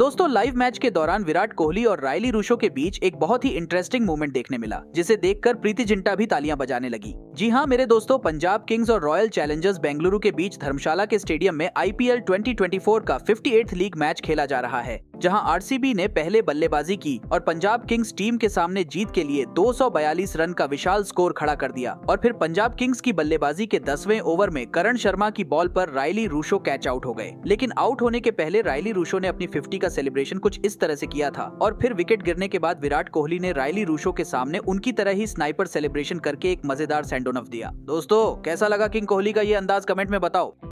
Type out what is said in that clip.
दोस्तों live match के दौरान विराट कोहली और रायली रूशो के बीच एक बहुत ही इंटरेस्टिंग मूवमेंट देखने मिला, जिसे देखकर प्रीति जिंटा भी तालियाँ बजाने लगी। जी हाँ मेरे दोस्तों, पंजाब किंग्स और रॉयल चैलेंजर्स बेंगलुरु के बीच धर्मशाला के स्टेडियम में आईपीएल 2024 का 58th लीग मैच खेला जा रहा है, जहाँ आरसीबी ने पहले बल्लेबाजी की और पंजाब किंग्स टीम के सामने जीत के लिए 242 रन का विशाल स्कोर खड़ा कर दिया और फिर पंजाब किंग्स की बल्लेबाजी के दसवें ओवर में करण शर्मा की बॉल पर रायली रूशो कैच आउट हो गए। लेकिन आउट होने के पहले रायली रूशो ने अपनी 50 का सेलिब्रेशन कुछ इस तरह से किया था और फिर विकेट गिरने के बाद विराट कोहली ने रायली रूशो के सामने उनकी तरह ही स्नाइपर सेलिब्रेशन करके एक मज़ेदार सेंडोन ऑफ़ दिया। दोस्तों कैसा लगा किंग कोहली का ये अंदाज कमेंट में बताओ।